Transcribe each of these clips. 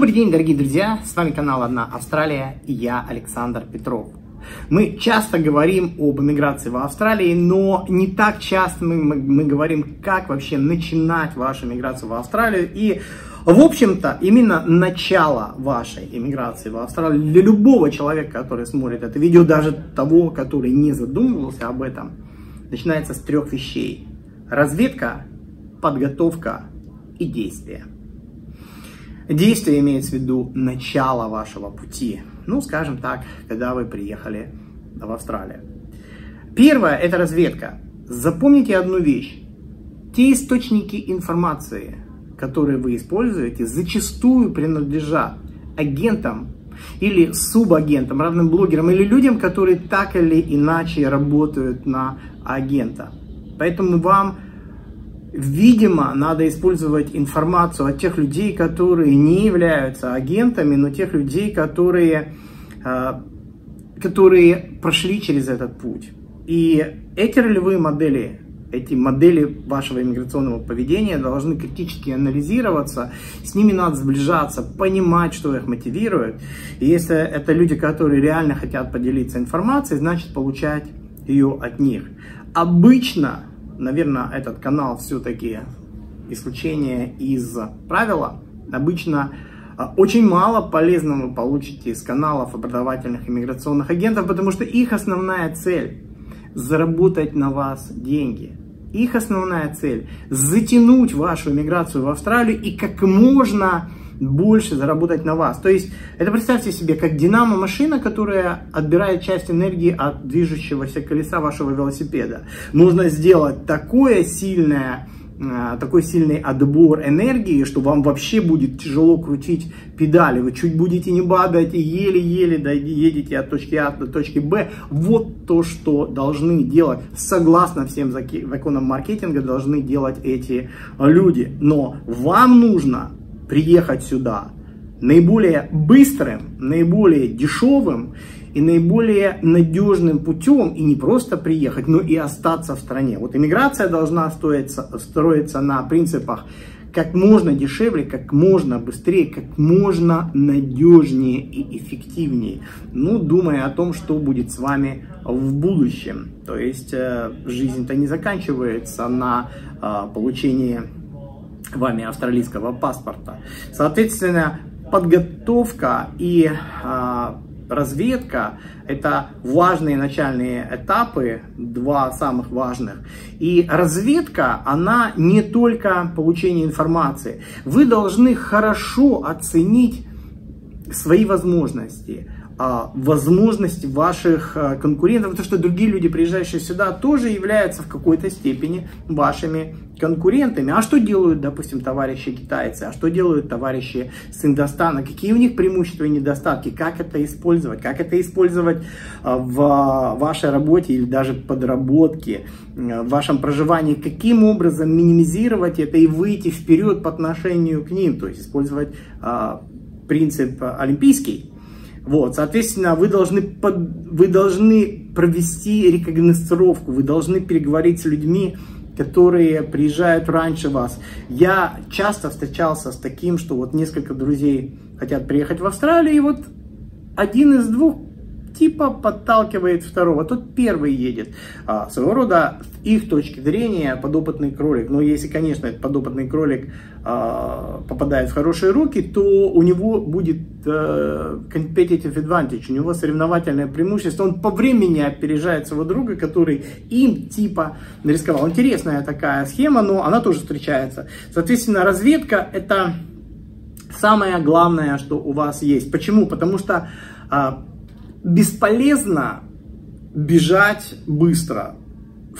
Добрый день, дорогие друзья! С вами канал «Одна Австралия» и я, Александр Петров. Мы часто говорим об эмиграции в Австралии, но не так часто мы, мы, мы говорим, как вообще начинать вашу эмиграцию в Австралию. И, в общем-то, именно начало вашей эмиграции в Австралию для любого человека, который смотрит это видео, даже того, который не задумывался об этом, начинается с трех вещей. Разведка, подготовка и действие. Действие имеется в виду начало вашего пути. Ну, скажем так, когда вы приехали в Австралию. Первое – это разведка. Запомните одну вещь. Те источники информации, которые вы используете, зачастую принадлежат агентам или субагентам, равным блогерам или людям, которые так или иначе работают на агента. Поэтому вам Видимо, надо использовать информацию от тех людей, которые не являются агентами, но тех людей, которые, а, которые прошли через этот путь. И эти ролевые модели, эти модели вашего иммиграционного поведения должны критически анализироваться, с ними надо сближаться, понимать, что их мотивирует. И если это люди, которые реально хотят поделиться информацией, значит получать ее от них. Обычно наверное, этот канал все-таки исключение из правила. Обычно а, очень мало полезного вы получите из каналов образовательных иммиграционных агентов, потому что их основная цель – заработать на вас деньги. Их основная цель – затянуть вашу иммиграцию в Австралию и как можно больше заработать на вас. То есть, это представьте себе, как динамо-машина, которая отбирает часть энергии от движущегося колеса вашего велосипеда. Нужно сделать такое сильное э, такой сильный отбор энергии, что вам вообще будет тяжело крутить педали. Вы чуть будете не падать и еле-еле едете от точки А до точки Б. Вот то, что должны делать, согласно всем законам маркетинга, должны делать эти люди. Но вам нужно приехать сюда наиболее быстрым, наиболее дешевым и наиболее надежным путем, и не просто приехать, но и остаться в стране. Вот иммиграция должна строиться, строиться на принципах как можно дешевле, как можно быстрее, как можно надежнее и эффективнее. Ну, думая о том, что будет с вами в будущем. То есть э, жизнь-то не заканчивается на э, получении вами австралийского паспорта. Соответственно, подготовка и а, разведка – это важные начальные этапы, два самых важных. И разведка, она не только получение информации. Вы должны хорошо оценить свои возможности, возможности ваших а, конкурентов, потому что другие люди, приезжающие сюда, тоже являются в какой-то степени вашими конкурентами. А что делают, допустим, товарищи китайцы? А что делают товарищи с Индостана? Какие у них преимущества и недостатки? Как это использовать? Как это использовать а, в вашей работе или даже подработке, в вашем проживании? Каким образом минимизировать это и выйти вперед по отношению к ним? То есть использовать принцип олимпийский вот, соответственно, вы должны, под, вы должны провести рекогностировку, вы должны переговорить с людьми, которые приезжают раньше вас. Я часто встречался с таким, что вот несколько друзей хотят приехать в Австралию, и вот один из двух типа подталкивает второго, тот первый едет. А, своего рода, с их точки зрения, подопытный кролик, но если, конечно, этот подопытный кролик попадает в хорошие руки, то у него будет а, competitive advantage, у него соревновательное преимущество, он по времени опережает своего друга, который им типа нарисковал. Интересная такая схема, но она тоже встречается. Соответственно, разведка это самое главное, что у вас есть. Почему? Потому что а, бесполезно бежать быстро.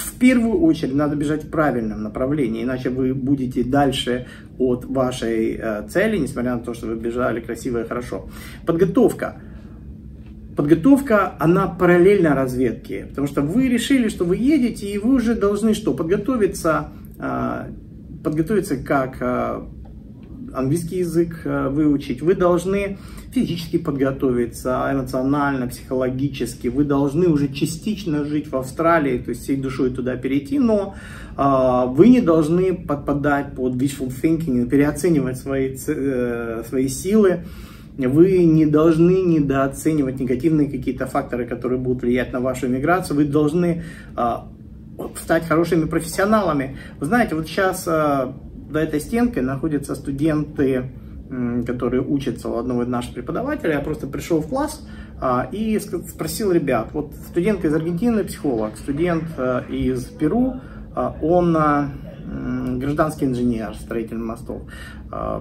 В первую очередь надо бежать в правильном направлении, иначе вы будете дальше от вашей э, цели, несмотря на то, что вы бежали красиво и хорошо. Подготовка. Подготовка, она параллельна разведке, потому что вы решили, что вы едете, и вы уже должны что? Подготовиться, э, подготовиться как э, английский язык э, выучить, вы должны физически подготовиться, эмоционально, психологически, вы должны уже частично жить в Австралии, то есть всей душой туда перейти, но э, вы не должны подпадать под wishful thinking, переоценивать свои, э, свои силы, вы не должны недооценивать негативные какие-то факторы, которые будут влиять на вашу иммиграцию. Вы должны э, стать хорошими профессионалами. Вы знаете, вот сейчас э, за этой стенкой находятся студенты, которые учатся у одного из наших преподавателей. Я просто пришел в класс э, и спросил ребят, вот студент из Аргентины, психолог, студент э, из Перу, э, он э, гражданский инженер, строитель мостов. Э,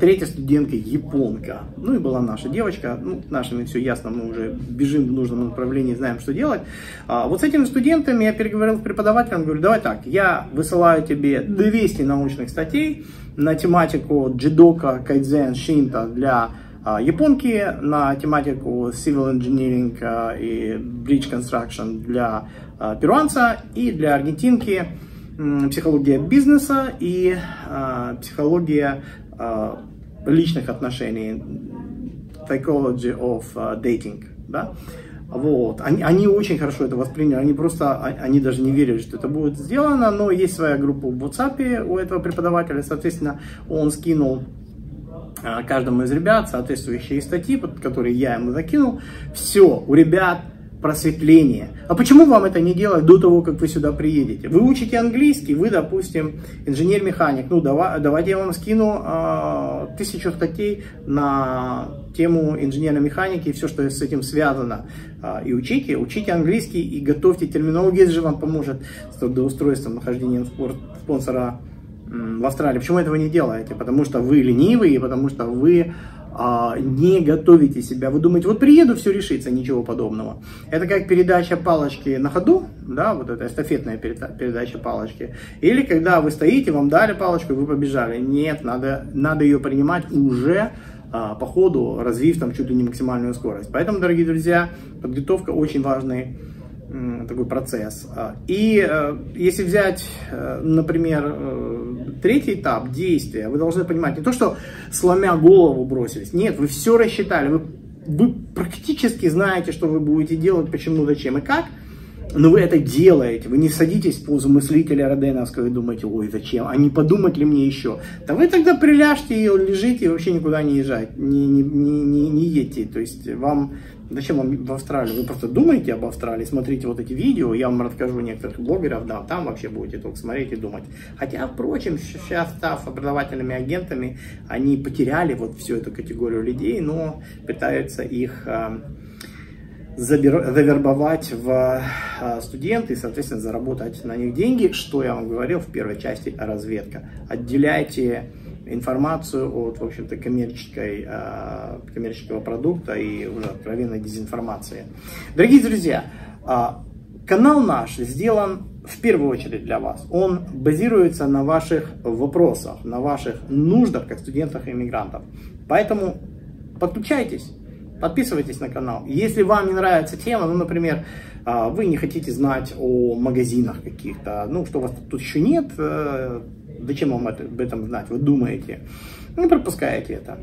Третья студентка японка. Ну и была наша девочка. Ну, нашими все ясно, мы уже бежим в нужном направлении, знаем, что делать. А, вот с этими студентами я переговорил с преподавателем, говорю, давай так, я высылаю тебе 200 научных статей на тематику джидока, кайдзен, шинта для а, японки, на тематику civil engineering а, и bridge construction для а, перуанца и для аргентинки психология бизнеса и э, психология э, личных отношений, psychology of uh, dating, да, вот, они, они очень хорошо это восприняли, они просто, а, они даже не верили, что это будет сделано, но есть своя группа в WhatsApp у этого преподавателя, соответственно, он скинул каждому из ребят соответствующие статьи, которые я ему закинул, все, у ребят просветление. А почему вам это не делать до того, как вы сюда приедете? Вы учите английский, вы, допустим, инженер-механик. Ну, давай, давайте я вам скину э, тысячу статей на тему инженерной механики и все, что с этим связано. Э, и учите, учите английский и готовьте терминологию, же вам поможет с трудоустройством, нахождением спонсора в Австралии. Почему этого не делаете? Потому что вы ленивые, потому что вы а, не готовите себя. Вы думаете, вот приеду, все решится, ничего подобного. Это как передача палочки на ходу, да, вот это эстафетная передача палочки. Или когда вы стоите, вам дали палочку, вы побежали. Нет, надо, надо ее принимать уже а, по ходу, развив там чуть ли не максимальную скорость. Поэтому, дорогие друзья, подготовка очень важный такой процесс. А, и э, если взять, э, например, э, третий этап действия, вы должны понимать, не то, что сломя голову бросились, нет, вы все рассчитали, вы, вы практически знаете, что вы будете делать, почему, зачем и как, но вы это делаете, вы не садитесь в позу мыслителя Роденовского и думаете, ой, зачем, а не подумать ли мне еще? Да вы тогда приляжьте и лежите и вообще никуда не езжайте, не, не, не, не едьте, то есть вам Зачем вам в Австралии? Вы просто думаете об Австралии, смотрите вот эти видео, я вам расскажу некоторых блогеров, да, там вообще будете только смотреть и думать. Хотя, впрочем, сейчас, став образовательными агентами, они потеряли вот всю эту категорию людей, но пытаются их э, завербовать в э, студенты и, соответственно, заработать на них деньги, что я вам говорил в первой части разведка. Отделяйте информацию от, в общем-то, коммерческой, а, коммерческого продукта и уже откровенной дезинформации. Дорогие друзья, а, канал наш сделан в первую очередь для вас. Он базируется на ваших вопросах, на ваших нуждах, как студентах и иммигрантов. Поэтому подключайтесь, подписывайтесь на канал. Если вам не нравится тема, ну, например, а, вы не хотите знать о магазинах каких-то, ну, что у вас тут еще нет, э, Зачем вам это, об этом знать? Вы думаете. Не пропускаете это.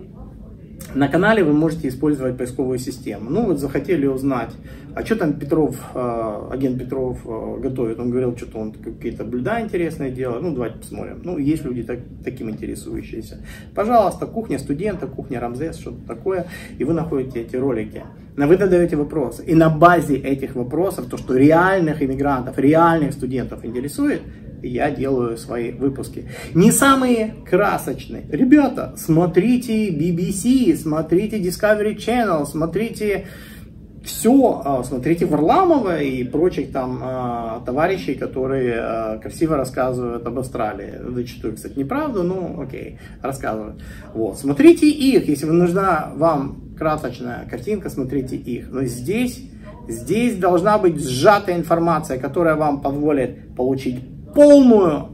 На канале вы можете использовать поисковую систему. Ну вот захотели узнать, а что там Петров, э, агент Петров э, готовит. Он говорил, что-то он какие-то блюда интересные делает. Ну давайте посмотрим. Ну есть люди так, таким интересующиеся. Пожалуйста, кухня студента, кухня Рамзес, что-то такое. И вы находите эти ролики. Но вы задаете вопросы. И на базе этих вопросов, то, что реальных иммигрантов, реальных студентов интересует, я делаю свои выпуски. Не самые красочные. Ребята, смотрите BBC, смотрите Discovery Channel, смотрите все, а, смотрите Варламова и прочих там а, товарищей, которые а, красиво рассказывают об Австралии. Зачастую, кстати, неправду, но окей, рассказывают. Вот, смотрите их, если нужна вам красочная картинка, смотрите их. Но здесь, здесь должна быть сжатая информация, которая вам позволит получить полную,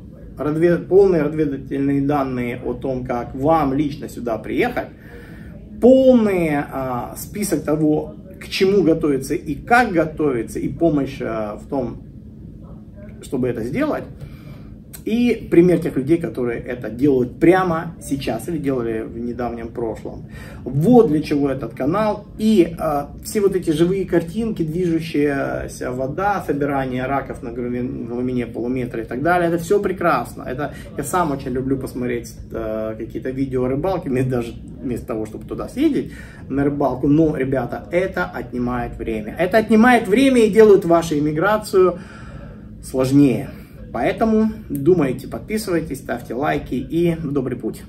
полные разведывательные данные о том, как вам лично сюда приехать, полный а, список того, к чему готовиться и как готовиться, и помощь а, в том, чтобы это сделать. И пример тех людей, которые это делают прямо сейчас или делали в недавнем прошлом. Вот для чего этот канал. И э, все вот эти живые картинки, движущаяся вода, собирание раков на глубине полуметра и так далее, это все прекрасно. Это я сам очень люблю посмотреть э, какие-то видео рыбалки, даже вместо того, чтобы туда съездить на рыбалку. Но, ребята, это отнимает время. Это отнимает время и делает вашу иммиграцию сложнее. Поэтому думайте, подписывайтесь, ставьте лайки и добрый путь.